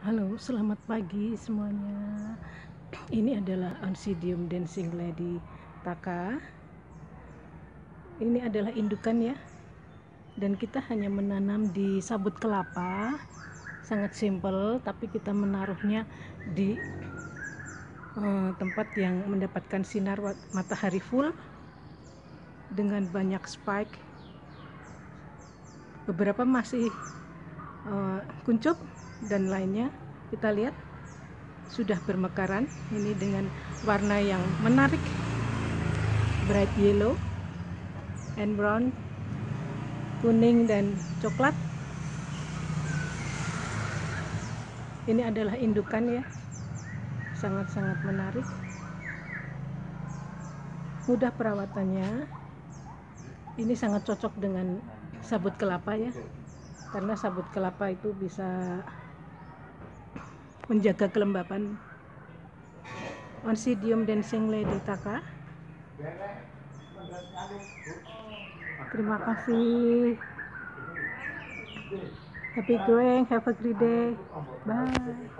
Halo, selamat pagi semuanya. Ini adalah Oncidium dancing lady taka. Ini adalah indukan ya. Dan kita hanya menanam di sabut kelapa. Sangat simple, tapi kita menaruhnya di uh, tempat yang mendapatkan sinar matahari full dengan banyak spike. Beberapa masih uh, kuncup dan lainnya. Kita lihat sudah bermekaran ini dengan warna yang menarik. Bright yellow and brown kuning dan coklat. Ini adalah indukan ya. Sangat-sangat menarik. Mudah perawatannya. Ini sangat cocok dengan sabut kelapa ya. Karena sabut kelapa itu bisa menjaga kelembapan Oncidium dancing lady taka. Terima kasih. Happy going have a great day. Bye